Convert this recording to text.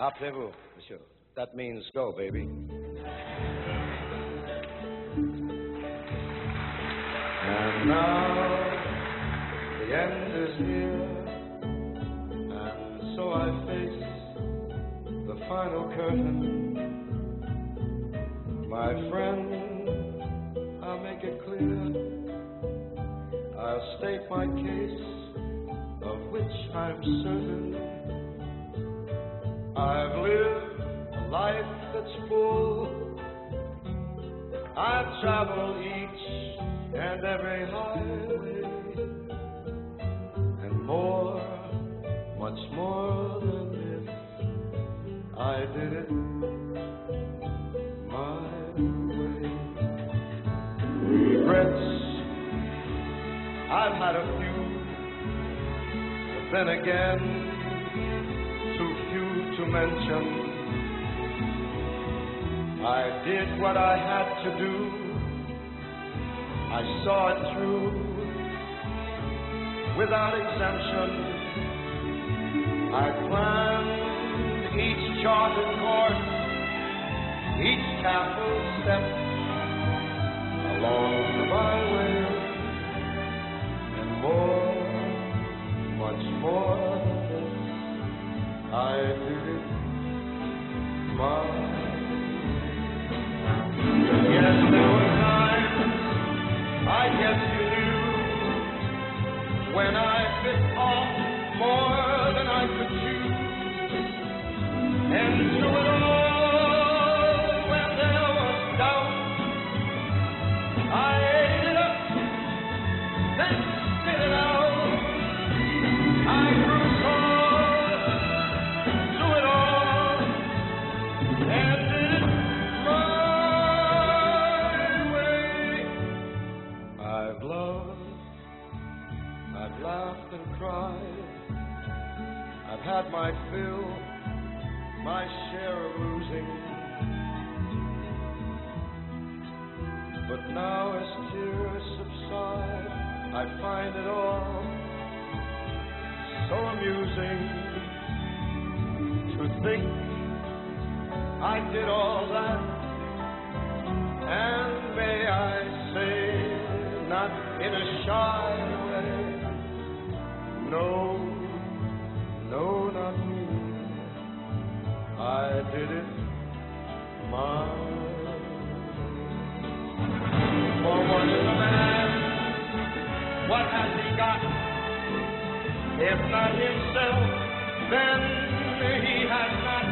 Appelez-vous, monsieur. That means go, baby. And now the end is near, and so I face the final curtain. My friend, I'll make it clear. I'll state my case, of which I'm certain. I've lived a life that's full. I've traveled each and every highway, and more, much more than this. I did it my way. Regrets, I've had a few, but then again, to mention. I did what I had to do. I saw it through without exemption. I planned each charted course, each careful step along the byway, when I bit off more than I could chew. Had my fill, my share of losing. But now as tears subside, I find it all so amusing to think I did all that. And may I say, not in a shy way, no, no, I did it my. For what is man? What has he got? If not himself, then he has not